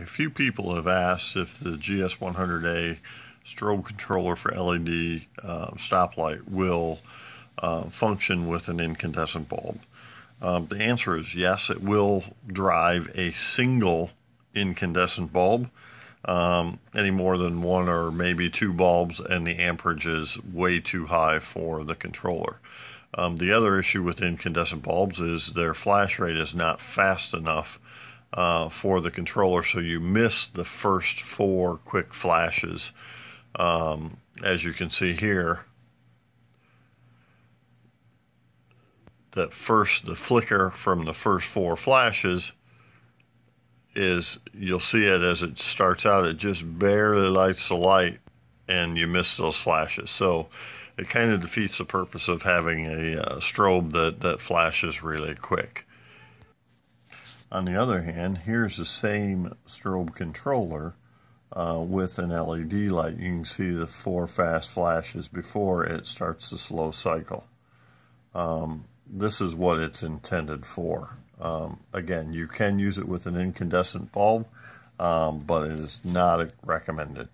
A few people have asked if the GS100A strobe controller for LED uh, stoplight will uh, function with an incandescent bulb. Um, the answer is yes, it will drive a single incandescent bulb. Um, any more than one or maybe two bulbs, and the amperage is way too high for the controller. Um, the other issue with incandescent bulbs is their flash rate is not fast enough uh, for the controller, so you miss the first four quick flashes. Um, as you can see here, that first, the flicker from the first four flashes is, you'll see it as it starts out, it just barely lights the light and you miss those flashes. So it kind of defeats the purpose of having a uh, strobe that, that flashes really quick. On the other hand, here's the same strobe controller uh, with an LED light. You can see the four fast flashes before it starts the slow cycle. Um, this is what it's intended for. Um, again, you can use it with an incandescent bulb, um, but it is not recommended.